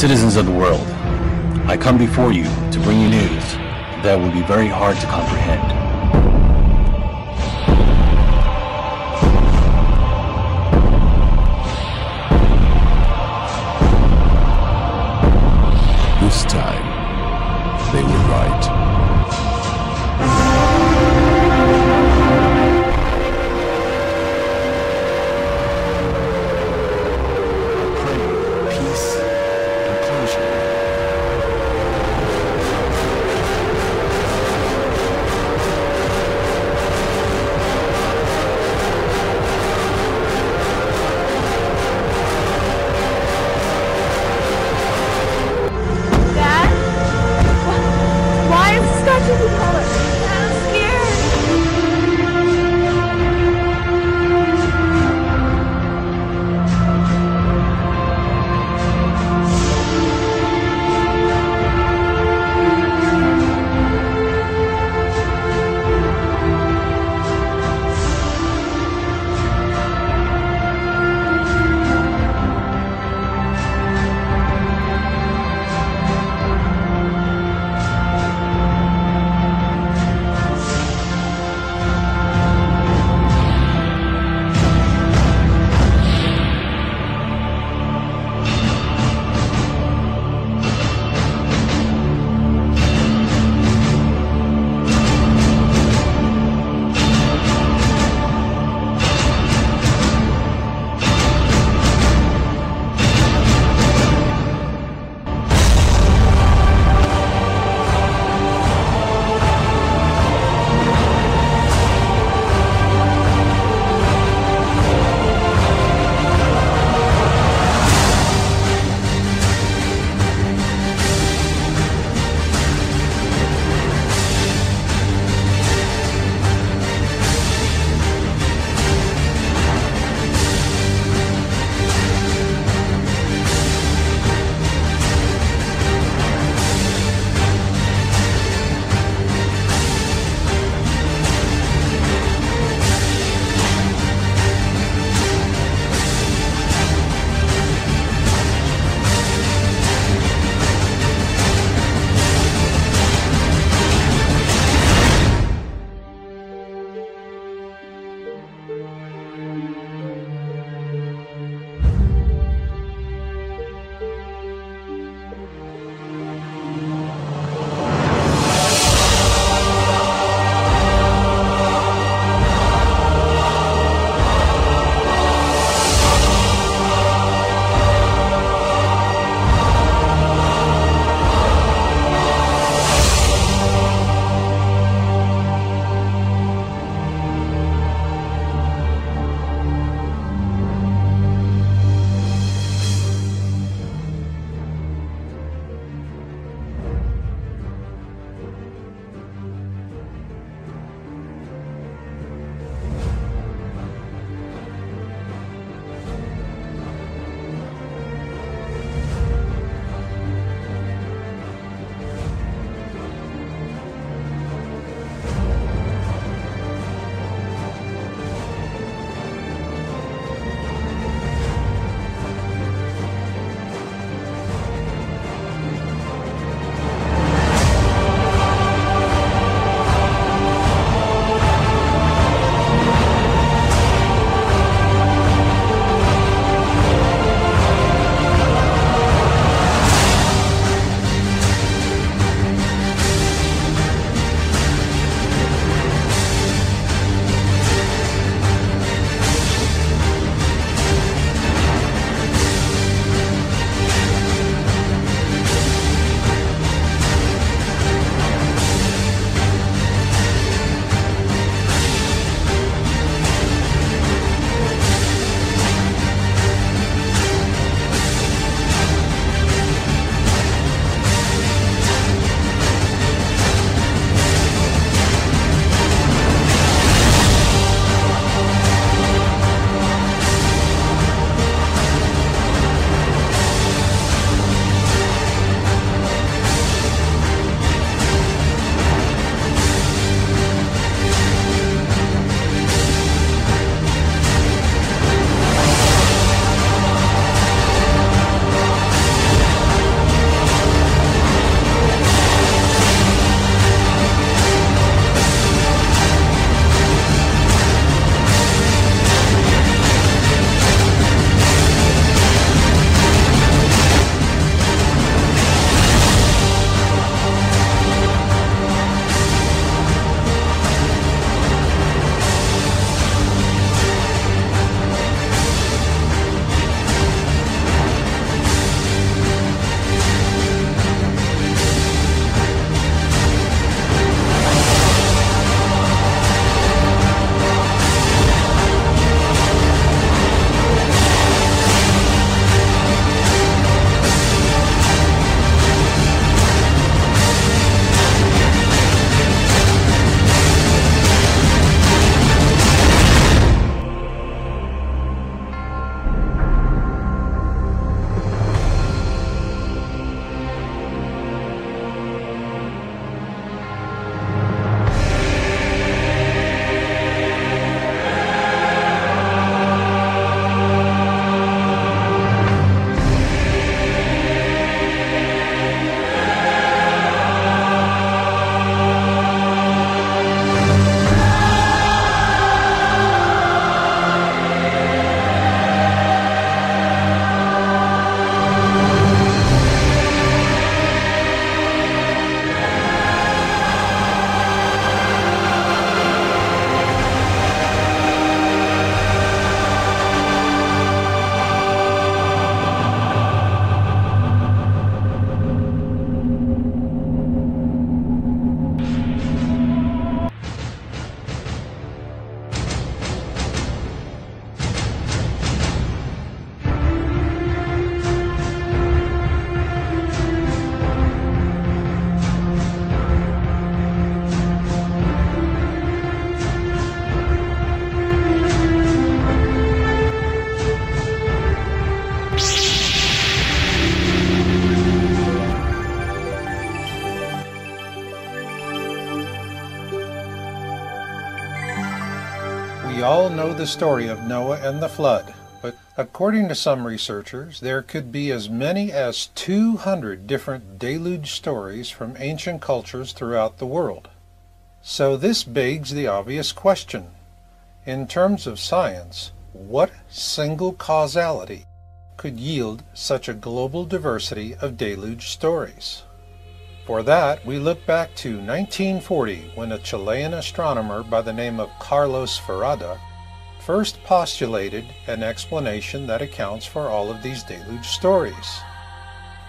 Citizens of the world, I come before you to bring you news that will be very hard to comprehend. We all know the story of Noah and the flood, but according to some researchers, there could be as many as 200 different deluge stories from ancient cultures throughout the world. So this begs the obvious question. In terms of science, what single causality could yield such a global diversity of deluge stories? For that, we look back to 1940 when a Chilean astronomer by the name of Carlos Ferrada first postulated an explanation that accounts for all of these deluge stories.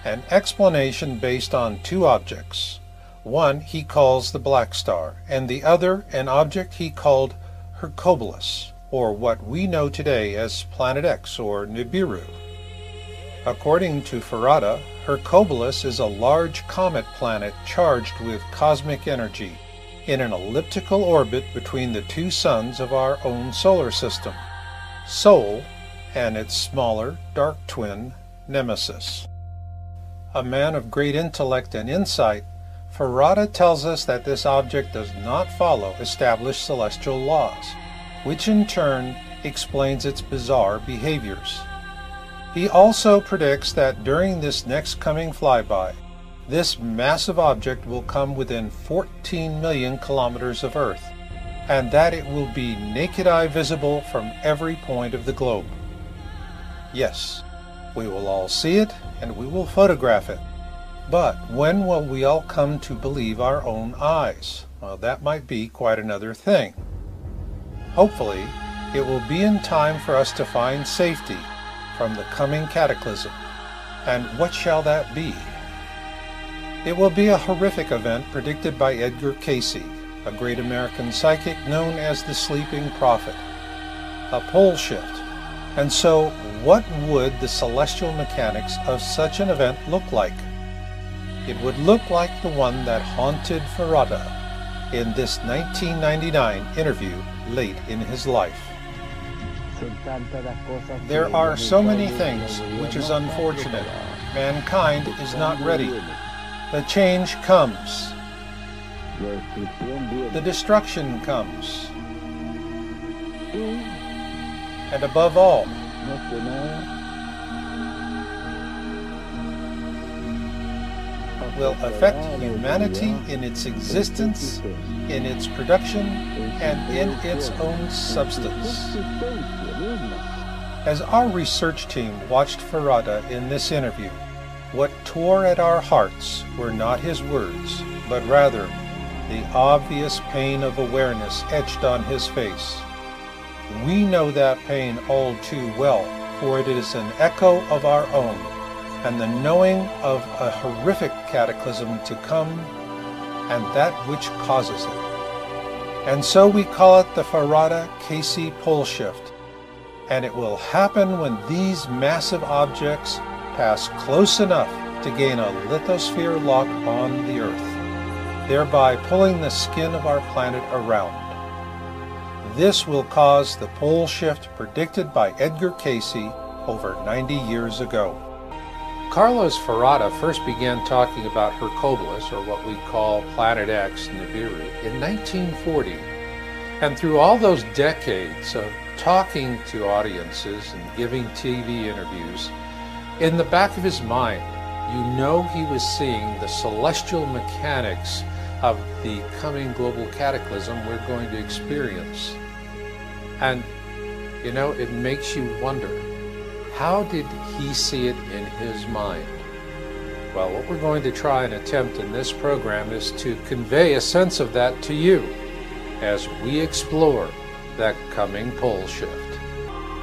An explanation based on two objects. One he calls the Black Star, and the other an object he called Hercobulus, or what we know today as Planet X or Nibiru. According to Ferrada, Hercobulus is a large comet planet charged with cosmic energy in an elliptical orbit between the two suns of our own solar system, Sol and its smaller, dark twin, Nemesis. A man of great intellect and insight, Ferrada tells us that this object does not follow established celestial laws, which in turn explains its bizarre behaviors. He also predicts that during this next coming flyby, this massive object will come within 14 million kilometers of Earth, and that it will be naked eye visible from every point of the globe. Yes, we will all see it and we will photograph it. But when will we all come to believe our own eyes? Well, that might be quite another thing. Hopefully, it will be in time for us to find safety from the coming cataclysm. And what shall that be? It will be a horrific event predicted by Edgar Cayce, a great American psychic known as the Sleeping Prophet. A pole shift. And so, what would the celestial mechanics of such an event look like? It would look like the one that haunted Ferrada in this 1999 interview late in his life. There are so many things which is unfortunate. Mankind is not ready. The change comes. The destruction comes. And above all, will affect humanity in its existence, in its production, and in its own substance. As our research team watched Ferrada in this interview, what tore at our hearts were not his words, but rather the obvious pain of awareness etched on his face. We know that pain all too well, for it is an echo of our own and the knowing of a horrific cataclysm to come and that which causes it. And so we call it the Ferrada Cayce pole shift. And it will happen when these massive objects pass close enough to gain a lithosphere lock on the Earth, thereby pulling the skin of our planet around. This will cause the pole shift predicted by Edgar Cayce over 90 years ago. Carlos Ferrada first began talking about Hercobulus, or what we call Planet X Nibiru, in 1940. And through all those decades of talking to audiences and giving TV interviews, in the back of his mind, you know he was seeing the celestial mechanics of the coming global cataclysm we're going to experience. And, you know, it makes you wonder how did he see it in his mind? Well, what we're going to try and attempt in this program is to convey a sense of that to you as we explore that coming pole shift.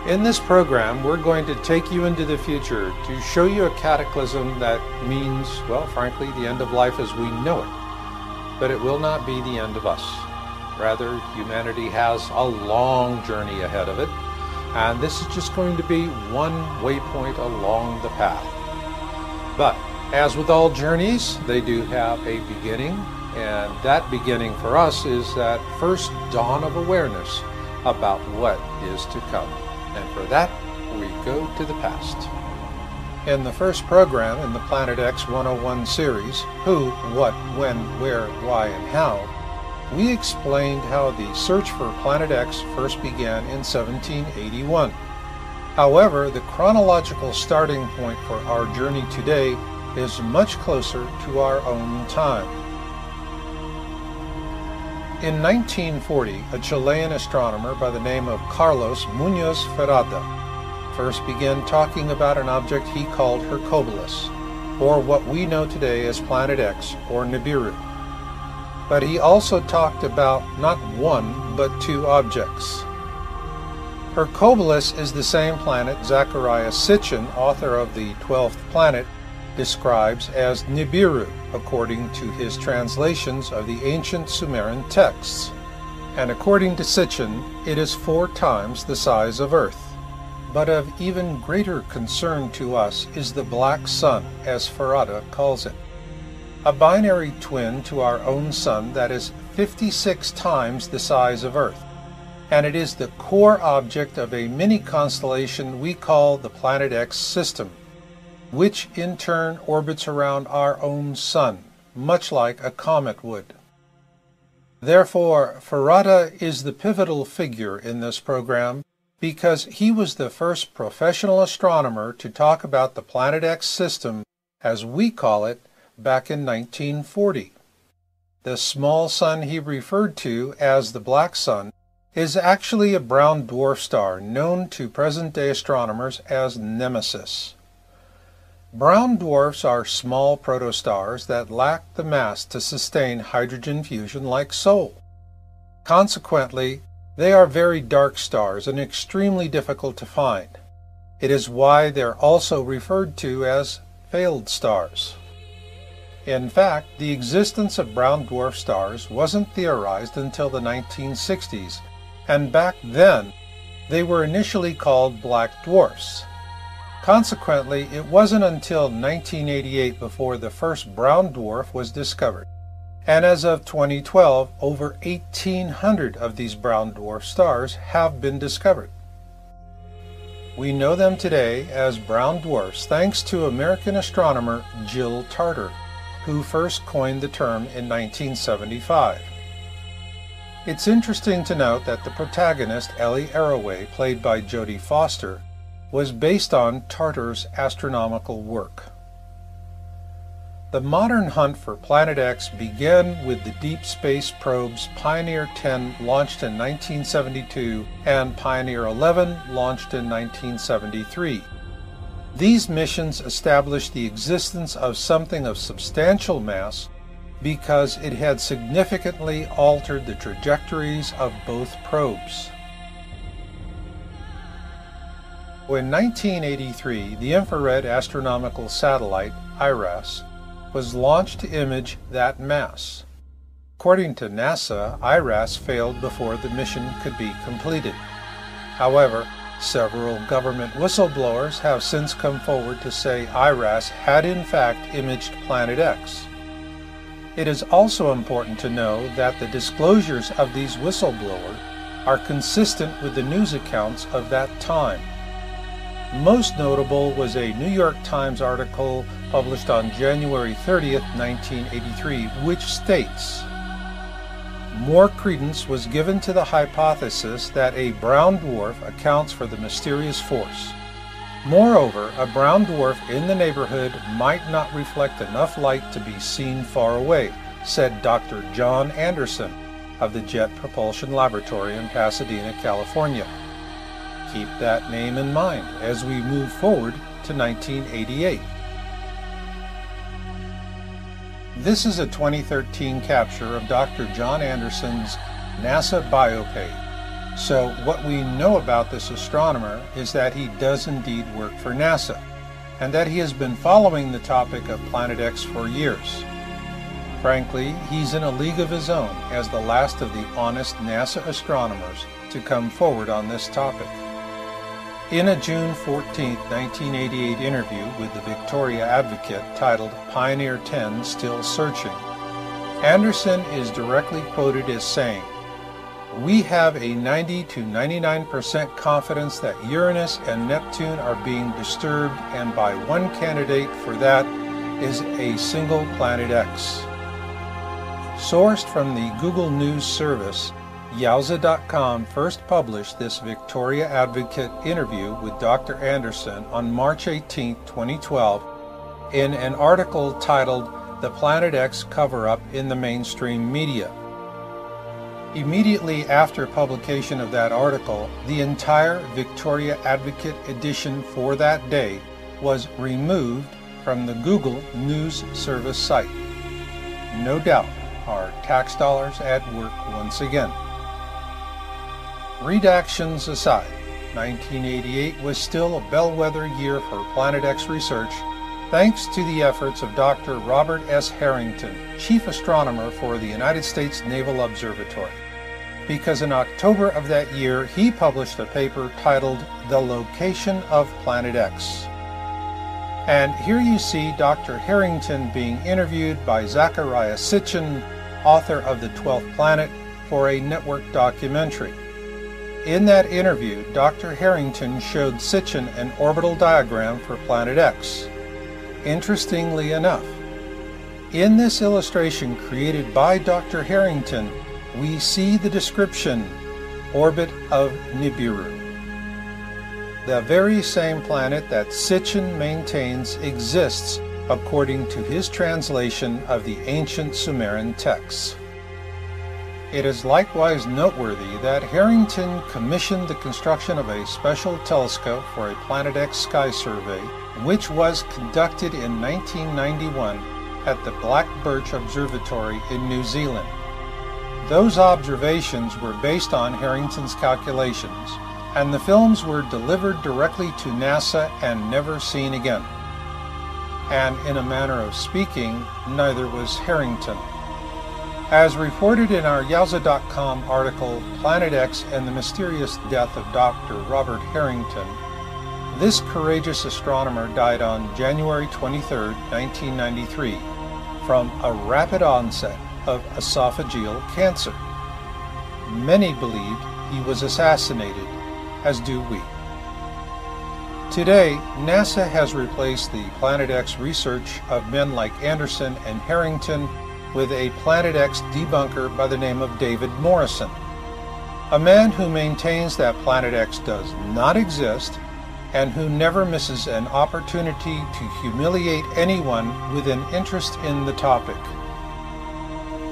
In this program, we're going to take you into the future to show you a cataclysm that means, well, frankly, the end of life as we know it. But it will not be the end of us. Rather, humanity has a long journey ahead of it and this is just going to be one waypoint along the path. But as with all journeys, they do have a beginning, and that beginning for us is that first dawn of awareness about what is to come. And for that, we go to the past. In the first program in the Planet X 101 series, Who, What, When, Where, Why, and How, we explained how the search for Planet X first began in 1781. However, the chronological starting point for our journey today is much closer to our own time. In 1940, a Chilean astronomer by the name of Carlos Muñoz Ferrada first began talking about an object he called Hercobulus, or what we know today as Planet X or Nibiru. But he also talked about not one, but two objects. Hercobulus is the same planet Zecharia Sitchin, author of The Twelfth Planet, describes as Nibiru, according to his translations of the ancient Sumerian texts. And according to Sitchin, it is four times the size of Earth. But of even greater concern to us is the Black Sun, as Ferrada calls it. A binary twin to our own Sun that is 56 times the size of Earth. And it is the core object of a mini constellation we call the Planet X system which in turn orbits around our own sun, much like a comet would. Therefore, Ferrada is the pivotal figure in this program because he was the first professional astronomer to talk about the Planet X system, as we call it, back in 1940. The small sun he referred to as the Black Sun is actually a brown dwarf star known to present day astronomers as Nemesis. Brown dwarfs are small protostars that lack the mass to sustain hydrogen fusion like Sol. Consequently, they are very dark stars and extremely difficult to find. It is why they're also referred to as failed stars. In fact, the existence of brown dwarf stars wasn't theorized until the 1960s, and back then, they were initially called black dwarfs. Consequently, it wasn't until 1988 before the first brown dwarf was discovered. And as of 2012, over 1,800 of these brown dwarf stars have been discovered. We know them today as brown dwarfs thanks to American astronomer Jill Tarter, who first coined the term in 1975. It's interesting to note that the protagonist, Ellie Arroway, played by Jodie Foster, was based on Tarter's astronomical work. The modern hunt for Planet X began with the deep space probes Pioneer 10 launched in 1972 and Pioneer 11 launched in 1973. These missions established the existence of something of substantial mass because it had significantly altered the trajectories of both probes. In 1983, the Infrared Astronomical Satellite, IRAS, was launched to image that mass. According to NASA, IRAS failed before the mission could be completed. However, several government whistleblowers have since come forward to say IRAS had in fact imaged Planet X. It is also important to know that the disclosures of these whistleblowers are consistent with the news accounts of that time. Most notable was a New York Times article published on January 30, 1983, which states More credence was given to the hypothesis that a brown dwarf accounts for the mysterious force. Moreover, a brown dwarf in the neighborhood might not reflect enough light to be seen far away, said Dr. John Anderson of the Jet Propulsion Laboratory in Pasadena, California. Keep that name in mind as we move forward to 1988. This is a 2013 capture of Dr. John Anderson's NASA biopage. So what we know about this astronomer is that he does indeed work for NASA, and that he has been following the topic of Planet X for years. Frankly, he's in a league of his own as the last of the honest NASA astronomers to come forward on this topic. In a June 14, 1988 interview with the Victoria Advocate titled Pioneer 10 Still Searching, Anderson is directly quoted as saying, We have a 90 to 99% confidence that Uranus and Neptune are being disturbed, and by one candidate for that is a single planet X. Sourced from the Google News Service, YowUSA.com first published this Victoria Advocate interview with Dr. Anderson on March 18, 2012, in an article titled The Planet X Cover Up in the Mainstream Media. Immediately after publication of that article, the entire Victoria Advocate edition for that day was removed from the Google News Service site. No doubt, our tax dollars at work once again. Redactions aside, 1988 was still a bellwether year for Planet X research thanks to the efforts of Dr. Robert S. Harrington, chief astronomer for the United States Naval Observatory. Because in October of that year, he published a paper titled The Location of Planet X. And here you see Dr. Harrington being interviewed by Zecharia Sitchin, author of The Twelfth Planet, for a network documentary. In that interview, Dr. Harrington showed Sitchin an orbital diagram for Planet X. Interestingly enough, in this illustration created by Dr. Harrington, we see the description orbit of Nibiru. The very same planet that Sitchin maintains exists according to his translation of the ancient Sumerian texts. It is likewise noteworthy that Harrington commissioned the construction of a special telescope for a Planet X sky survey, which was conducted in 1991 at the Black Birch Observatory in New Zealand. Those observations were based on Harrington's calculations, and the films were delivered directly to NASA and never seen again. And in a manner of speaking, neither was Harrington. As reported in our YowUSA.com article, Planet X and the Mysterious Death of Dr. Robert Harrington, this courageous astronomer died on January 23, 1993, from a rapid onset of esophageal cancer. Many believed he was assassinated, as do we. Today, NASA has replaced the Planet X research of men like Anderson and Harrington with a Planet X debunker by the name of David Morrison, a man who maintains that Planet X does not exist and who never misses an opportunity to humiliate anyone with an interest in the topic.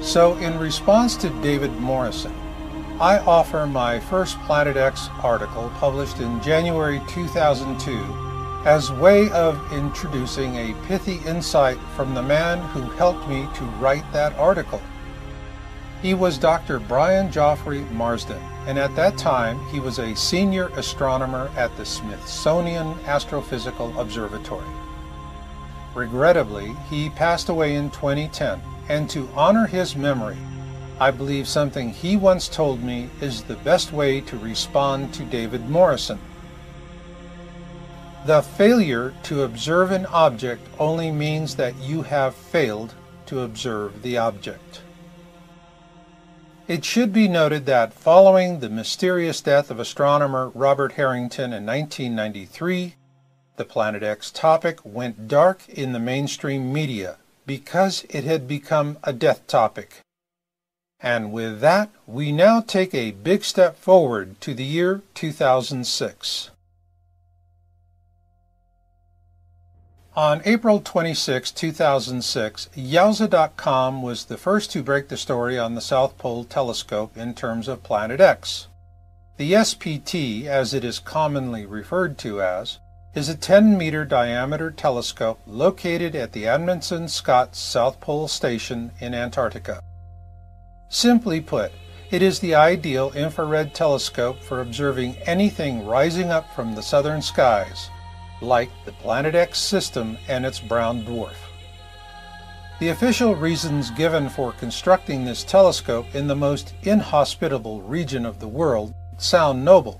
So, in response to David Morrison, I offer my first Planet X article published in January 2002 as way of introducing a pithy insight from the man who helped me to write that article. He was Dr. Brian Geoffrey Marsden, and at that time he was a senior astronomer at the Smithsonian Astrophysical Observatory. Regrettably, he passed away in 2010, and to honor his memory, I believe something he once told me is the best way to respond to David Morrison. The failure to observe an object only means that you have failed to observe the object. It should be noted that following the mysterious death of astronomer Robert Harrington in 1993, the Planet X topic went dark in the mainstream media because it had become a death topic. And with that, we now take a big step forward to the year 2006. On April 26, 2006, YowUSA.com was the first to break the story on the South Pole Telescope in terms of Planet X. The SPT, as it is commonly referred to as, is a 10 meter diameter telescope located at the Amundsen Scott South Pole Station in Antarctica. Simply put, it is the ideal infrared telescope for observing anything rising up from the southern skies like the Planet X system and its brown dwarf. The official reasons given for constructing this telescope in the most inhospitable region of the world sound noble,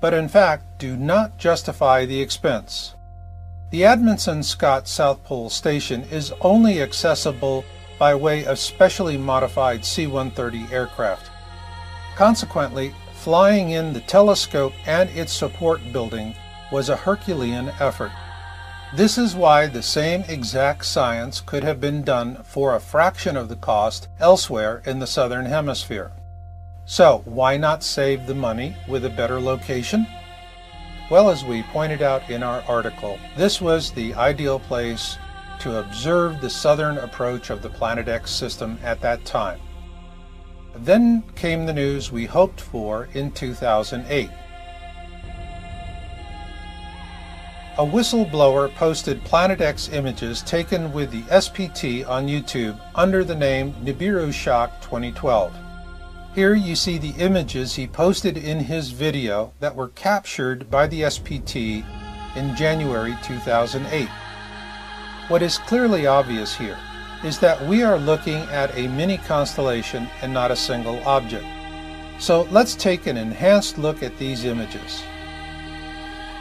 but in fact do not justify the expense. The Amundsen Scott South Pole Station is only accessible by way of specially modified C-130 aircraft. Consequently, flying in the telescope and its support building was a Herculean effort. This is why the same exact science could have been done for a fraction of the cost elsewhere in the southern hemisphere. So, why not save the money with a better location? Well, as we pointed out in our article, this was the ideal place to observe the southern approach of the Planet X system at that time. Then came the news we hoped for in 2008. A whistleblower posted Planet X images taken with the SPT on YouTube under the name Nibiru Shock 2012. Here you see the images he posted in his video that were captured by the SPT in January 2008. What is clearly obvious here is that we are looking at a mini constellation and not a single object. So let's take an enhanced look at these images.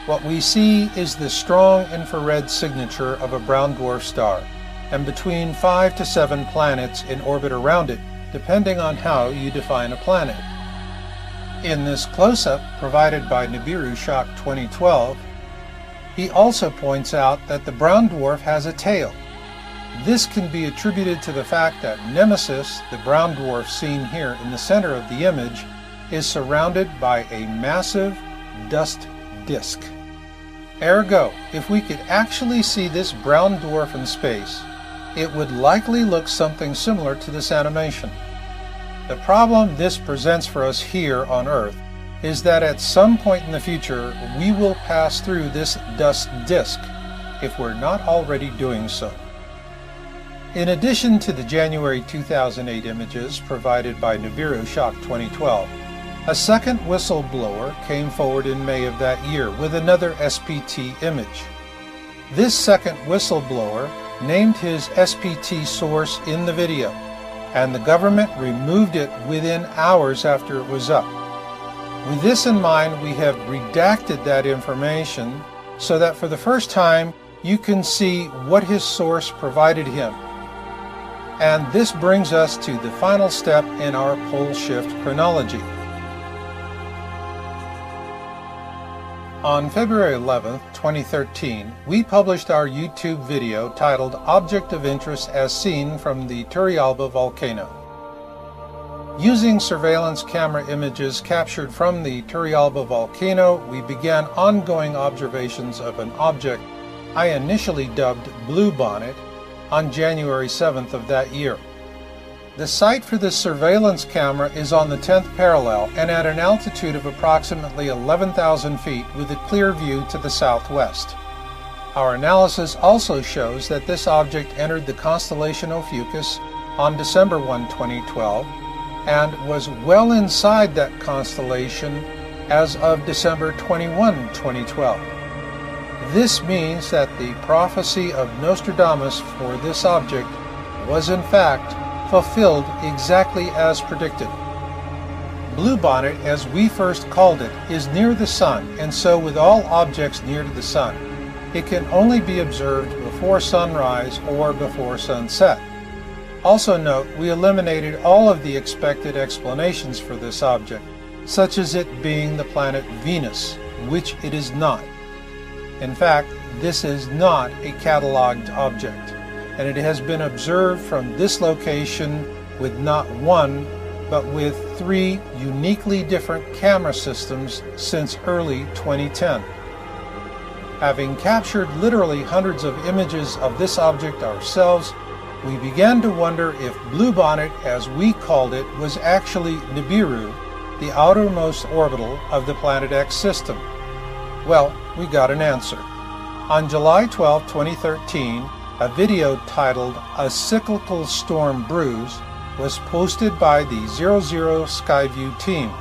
What we see is the strong infrared signature of a brown dwarf star, and between five to seven planets in orbit around it, depending on how you define a planet. In this close-up provided by Nibiru Shock 2012, he also points out that the brown dwarf has a tail. This can be attributed to the fact that Nemesis, the brown dwarf seen here in the center of the image, is surrounded by a massive dust disk. Ergo, if we could actually see this brown dwarf in space, it would likely look something similar to this animation. The problem this presents for us here on Earth is that at some point in the future we will pass through this dust disk, if we're not already doing so. In addition to the January 2008 images provided by Nibiru Shock 2012, a second whistleblower came forward in May of that year with another SPT image. This second whistleblower named his SPT source in the video, and the government removed it within hours after it was up. With this in mind, we have redacted that information so that for the first time you can see what his source provided him. And this brings us to the final step in our pole shift chronology. On February 11, 2013, we published our YouTube video titled Object of Interest as Seen from the Turrialba Volcano. Using surveillance camera images captured from the Turrialba volcano, we began ongoing observations of an object I initially dubbed Bluebonnet on January 7th of that year. The site for this surveillance camera is on the 10th parallel and at an altitude of approximately 11,000 feet with a clear view to the southwest. Our analysis also shows that this object entered the constellation Ophiuchus on December 1, 2012, and was well inside that constellation as of December 21, 2012. This means that the prophecy of Nostradamus for this object was in fact fulfilled exactly as predicted. Bluebonnet, as we first called it, is near the Sun, and so with all objects near to the Sun, it can only be observed before sunrise or before sunset. Also note, we eliminated all of the expected explanations for this object, such as it being the planet Venus, which it is not. In fact, this is not a cataloged object and it has been observed from this location with not one, but with three uniquely different camera systems since early 2010. Having captured literally hundreds of images of this object ourselves, we began to wonder if Bluebonnet, as we called it, was actually Nibiru, the outermost orbital of the Planet X system. Well, we got an answer. On July 12, 2013, a video titled A Cyclical Storm Brews was posted by the 00 Skyview team.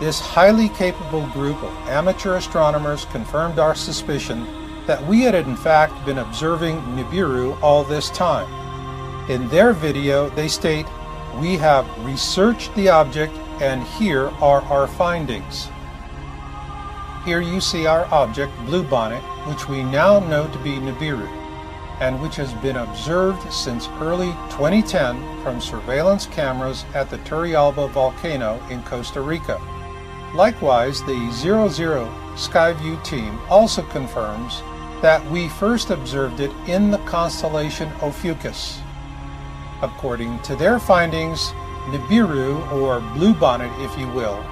This highly capable group of amateur astronomers confirmed our suspicion that we had in fact been observing Nibiru all this time. In their video, they state, We have researched the object and here are our findings. Here you see our object, Bluebonnet, which we now know to be Nibiru and which has been observed since early 2010 from surveillance cameras at the Turrialba volcano in Costa Rica. Likewise, the 00 Skyview team also confirms that we first observed it in the constellation Ophiuchus. According to their findings, Nibiru, or Bluebonnet if you will,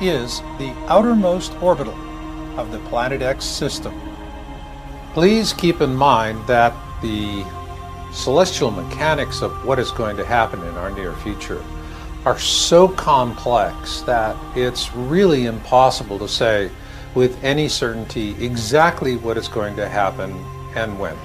is the outermost orbital of the Planet X system. Please keep in mind that the celestial mechanics of what is going to happen in our near future are so complex that it's really impossible to say with any certainty exactly what is going to happen and when.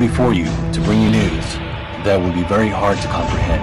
Before you to bring you news that will be very hard to comprehend.